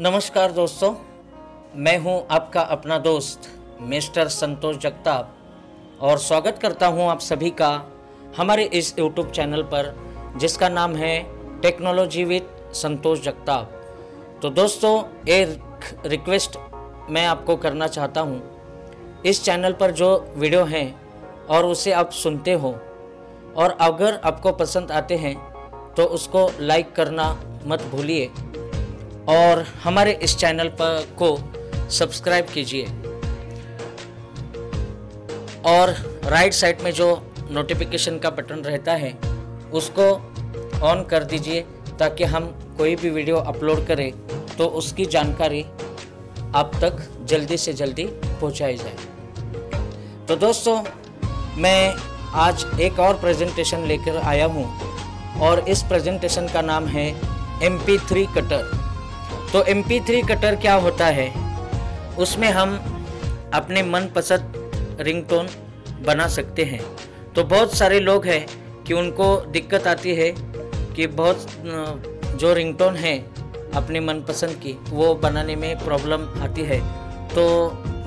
नमस्कार दोस्तों, मैं हूँ आपका अपना दोस्त, मिस्टर संतोष जगताप, और स्वागत करता हूँ आप सभी का हमारे इस यूट्यूब चैनल पर, जिसका नाम है टेक्नोलॉजी विद संतोष जगताप। तो दोस्तों, एक रिक्वेस्ट मैं आपको करना चाहता हूँ। इस चैनल पर जो वीडियो हैं, और उसे आप सुनते हो, और अगर आपको पसंद आते हैं तो उसको लाइक करना मत भूलिए। और हमारे इस चैनल पर को सब्सक्राइब कीजिए। और राइट साइड में जो नोटिफिकेशन का बटन रहता है, उसको ऑन कर दीजिए ताकि हम कोई भी वीडियो अपलोड करें तो उसकी जानकारी आप तक जल्दी से जल्दी पहुंचाई जाए। तो दोस्तों, मैं आज एक और प्रेजेंटेशन लेकर आया हूँ। और इस प्रेजेंटेशन का नाम है एम पी थ्री कटर तो एम पी थ्री कटर क्या होता है? उसमें हम अपने मनपसंद रिंगटोन बना सकते हैं। तो बहुत सारे लोग हैं कि उनको दिक्कत आती है कि बहुत जो रिंगटोन है अपने मनपसंद की, वो बनाने में प्रॉब्लम आती है। तो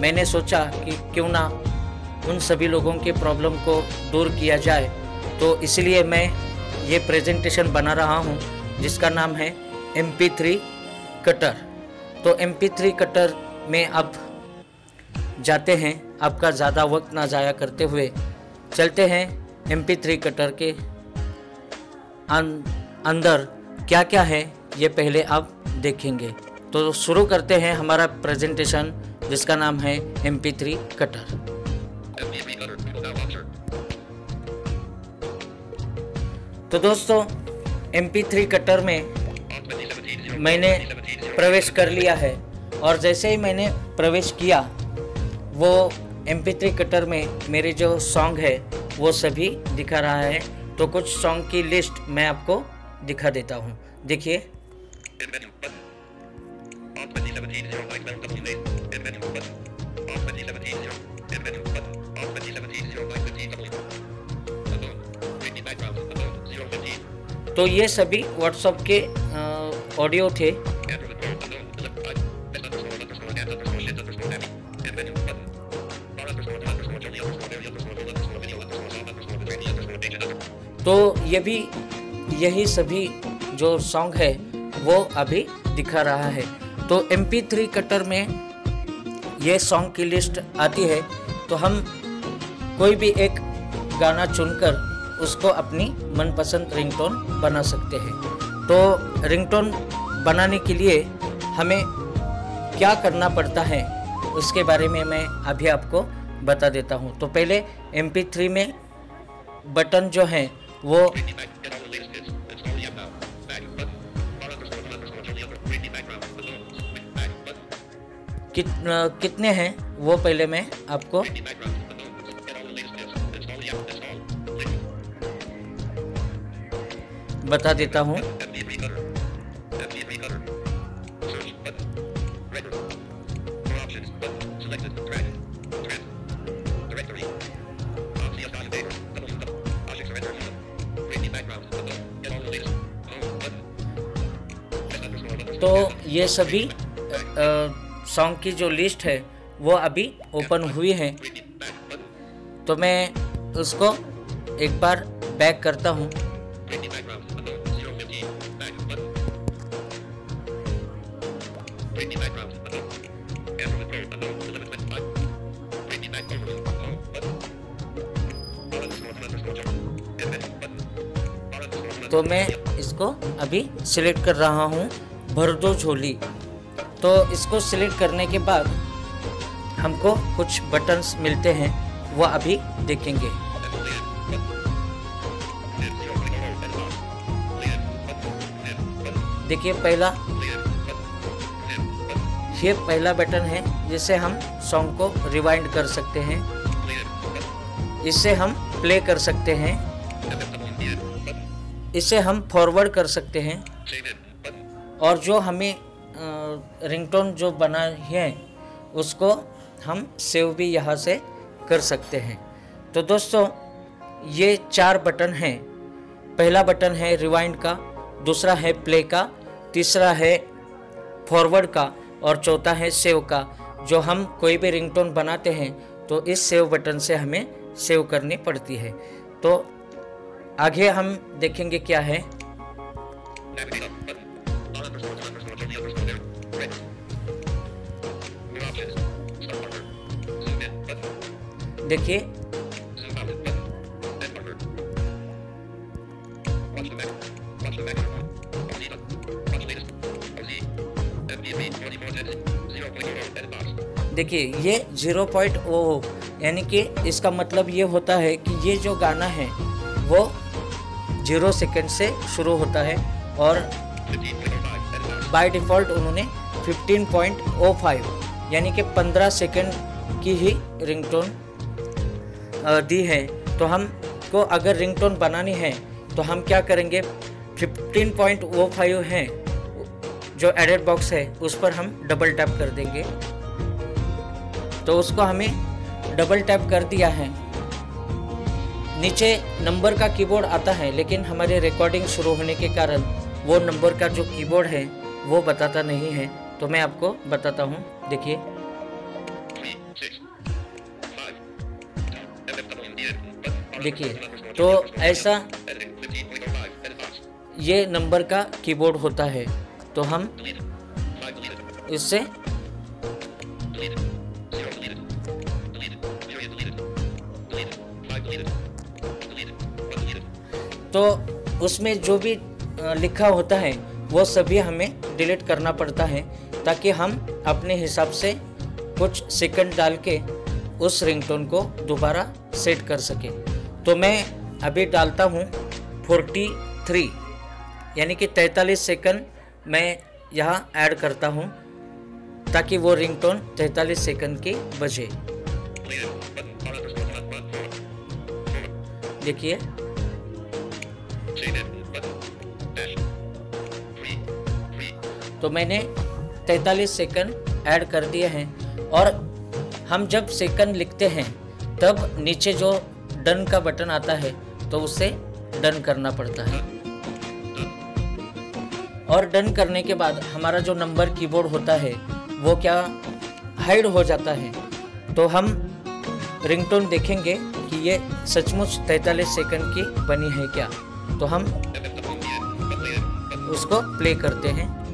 मैंने सोचा कि क्यों ना उन सभी लोगों के प्रॉब्लम को दूर किया जाए। तो इसलिए मैं ये प्रेजेंटेशन बना रहा हूँ जिसका नाम है एम पी थ्री कटर तो एम पी थ्री कटर में अब जाते हैं आपका ज़्यादा वक्त ना ज़ाया करते हुए चलते हैं एम पी थ्री कटर के अं, अंदर क्या क्या है ये पहले आप देखेंगे। तो शुरू करते हैं हमारा प्रेजेंटेशन जिसका नाम है एम पी थ्री कटर तो दोस्तों एम थ्री कटर में मैंने प्रवेश कर लिया है और जैसे ही मैंने प्रवेश किया, वो एम थ्री कटर में मेरे जो सॉन्ग है, वो सभी दिखा रहा है। तो कुछ सॉन्ग की लिस्ट मैं आपको दिखा देता हूँ। देखिए। तो ये सभी व्हाट्सअप के ऑडियो थे। तो ये भी, यही सभी जो सॉन्ग है, वो अभी दिखा रहा है। तो एम पी थ्री कटर में ये सॉन्ग की लिस्ट आती है। तो हम कोई भी एक गाना चुनकर उसको अपनी मनपसंद रिंगटोन बना सकते हैं। तो रिंगटोन बनाने के लिए हमें क्या करना पड़ता है, उसके बारे में मैं अभी आपको बता देता हूँ। तो पहले एम थ्री में बटन जो हैं, वो कितने हैं, वो पहले मैं आपको बता देता हूँ। तो ये सभी सॉन्ग की जो लिस्ट है, वो अभी ओपन हुई है। तो मैं उसको एक बार बैक करता हूँ। तो मैं इसको अभी सिलेक्ट कर रहा हूँ भर दो झोली। तो इसको सिलेक्ट करने के बाद हमको कुछ बटन्स मिलते हैं वह अभी देखेंगे। देखिए, पहला ये पहला बटन है जिससे हम सॉन्ग को रिवाइंड कर सकते हैं। इससे हम प्ले कर सकते हैं। इसे हम फॉरवर्ड कर सकते हैं। और जो हमें रिंगटोन जो बना है, उसको हम सेव भी यहाँ से कर सकते हैं। तो दोस्तों, ये चार बटन हैं। पहला बटन है रिवाइंड का, दूसरा है प्ले का, तीसरा है फॉरवर्ड का। और चौथा है सेव का। जो हम कोई भी रिंगटोन बनाते हैं तो इस सेव बटन से हमें सेव करनी पड़ती है। तो आगे हम देखेंगे क्या है। Navigate देखिए, ये ज़ीरो पॉइंट ओ, यानी कि इसका मतलब ये होता है कि ये जो गाना है, वो ज़ीरो सेकेंड से शुरू होता है और 15.05 edit box. बाय डिफ़ॉल्ट उन्होंने 15.05 यानी कि 15 सेकेंड की ही रिंगटोन दी है तो हमको अगर रिंगटोन बनानी है तो हम क्या करेंगे 15.05 है, जो एडिट बॉक्स है, उस पर हम डबल टैप कर देंगे तो उसको हमें डबल टैप कर दिया है नीचे नंबर का कीबोर्ड आता है, लेकिन हमारी रिकॉर्डिंग शुरू होने के कारण वो नंबर का जो कीबोर्ड है, वो बताता नहीं है तो मैं आपको बताता हूँ, देखिए देखिए तो ऐसा Editing 15.05 edit box. ये नंबर का कीबोर्ड होता है तो हम. इससे तो उसमें जो भी लिखा होता है, वो सभी हमें डिलीट करना पड़ता है, ताकि हम अपने हिसाब से कुछ सेकंड डाल के उस रिंगटोन को दोबारा सेट कर सके तो मैं अभी डालता हूँ 43 यानी कि 43 सेकंड मैं यहाँ ऐड करता हूँ, ताकि वो रिंगटोन 43 सेकंड की बजे Deleted. तो मैंने 43 सेकंड ऐड कर दिए हैं। और हम जब सेकंड लिखते हैं, तब नीचे जो डन का बटन आता है तो उसे डन करना पड़ता है। और डन करने के बाद हमारा जो नंबर कीबोर्ड होता है, वो क्या हाइड हो जाता है। तो हम रिंगटोन देखेंगे कि ये सचमुच 43 सेकंड की बनी है क्या। तो हम. उसको प्ले करते हैं।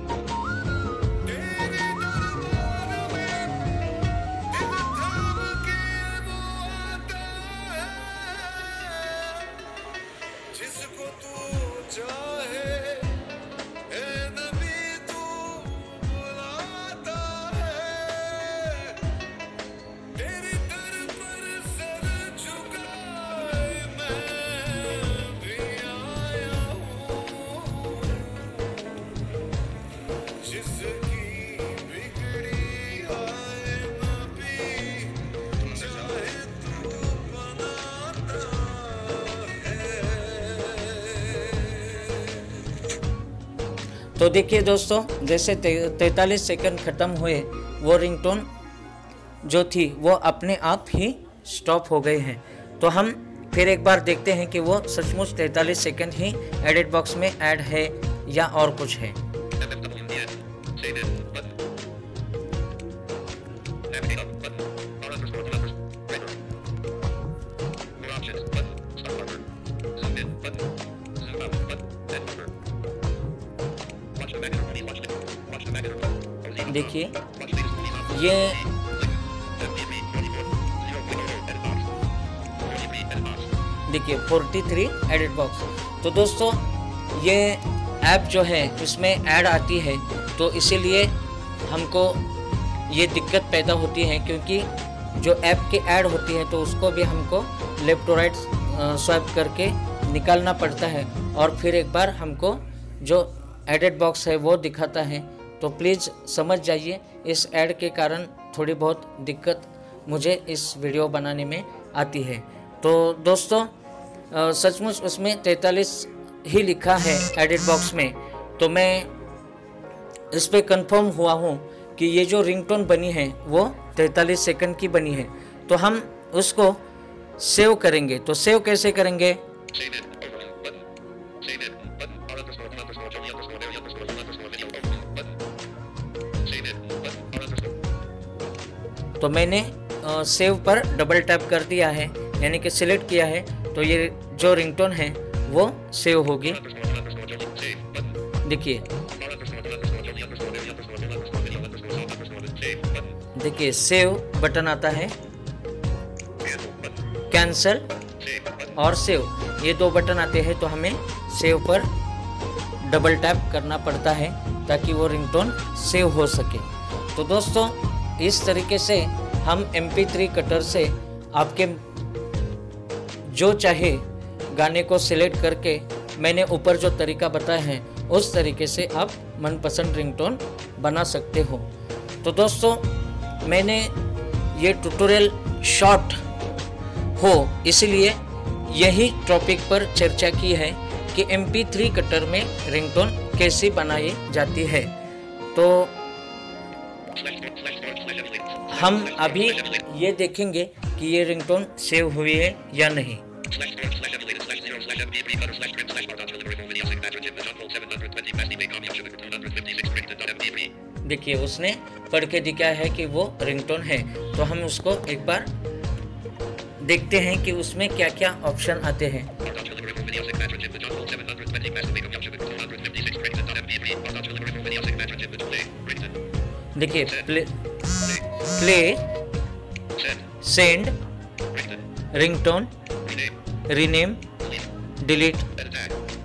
तो देखिए दोस्तों, जैसे तैतालीस सेकंड ख़त्म हुए, वो रिंगटोन जो थी, वो अपने आप ही स्टॉप हो गए हैं। तो हम फिर एक बार देखते हैं कि वो सचमुच तैतालीस सेकंड ही एडिट बॉक्स में ऐड है या और कुछ है। देखिए. ये FBB 24. 0.0 edit box. 43 edit box. देखिए 43 एडिट बॉक्स तो दोस्तों, ये ऐप जो है, इसमें ऐड आती है तो इसीलिए हमको ये दिक्कत पैदा होती है, क्योंकि जो ऐप की ऐड होती है तो उसको भी हमको लेफ़्ट टू राइट स्वाइप करके निकालना पड़ता है और फिर एक बार हमको जो एडिट बॉक्स है, वो दिखाता है तो प्लीज़ समझ जाइए, इस ऐड के कारण थोड़ी बहुत दिक्कत मुझे इस वीडियो बनाने में आती है। तो दोस्तों सचमुच उसमें 43 ही लिखा है एडिट बॉक्स में। तो मैं इस पर कंफर्म हुआ हूँ कि ये जो रिंगटोन बनी है, वो 43 सेकंड की बनी है। तो हम उसको सेव करेंगे। तो सेव कैसे करेंगे? तो मैंने सेव पर डबल टैप कर दिया है, यानी कि सिलेक्ट किया है तो ये जो रिंगटोन है, वो सेव होगी। देखिए। देखिए सेव बटन आता है। कैंसल और सेव ये दो बटन आते हैं तो हमें सेव पर डबल टैप करना पड़ता है, ताकि वो रिंगटोन सेव हो सके। तो दोस्तों इस तरीके से हम एम थ्री कटर से आपके जो चाहे गाने को सिलेक्ट करके मैंने ऊपर जो तरीका बताया है, उस तरीके से आप मनपसंद रिंगटोन बना सकते हो। तो दोस्तों, मैंने ये ट्यूटोरियल शॉर्ट हो, इसलिए यही टॉपिक पर चर्चा की है कि एम थ्री कटर में रिंगटोन कैसे बनाई जाती है। तो हम अभी ये देखेंगे कि ये रिंगटोन सेव हुई है या नहीं। देखिए, उसने पढ़ के दिखाया है कि वो रिंगटोन है तो हम उसको एक बार देखते हैं कि उसमें क्या क्या ऑप्शन आते हैं। देखिए play. Send. Ringtone. Rename. Delete.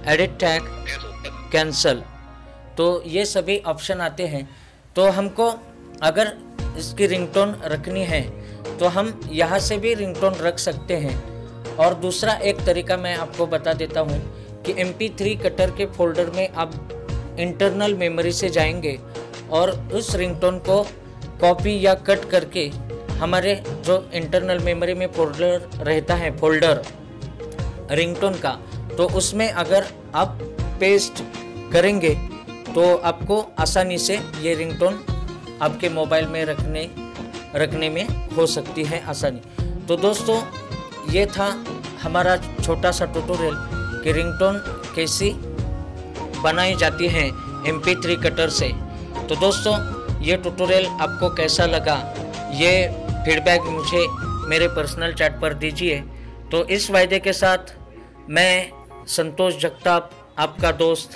Edit tag cancel तो ये सभी ऑप्शन आते हैं तो हमको अगर इसकी रिंगटोन रखनी है तो हम यहाँ से भी रिंगटोन रख सकते हैं और दूसरा एक तरीका मैं आपको बता देता हूँ कि एम थ्री कटर के फोल्डर में आप इंटरनल मेमोरी से जाएँगे और उस रिंगटोन को कॉपी या कट करके हमारे जो इंटरनल मेमोरी में फोल्डर रहता है फोल्डर रिंगटोन का तो उसमें अगर आप पेस्ट करेंगे तो आपको आसानी से ये रिंगटोन आपके मोबाइल में रखने रखने में हो सकती है आसानी। तो दोस्तों, ये था हमारा छोटा सा ट्यूटोरियल कि रिंगटोन कैसी बनाई जाती है एम कटर से। तो दोस्तों ये ट्यूटोरियल आपको कैसा लगा? ये फीडबैक मुझे मेरे पर्सनल चैट पर दीजिए। तो इस वायदे के साथ मैं संतोष जगताप, आपका दोस्त,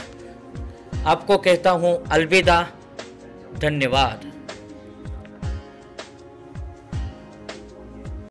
आपको कहता हूँ अलविदा, धन्यवाद।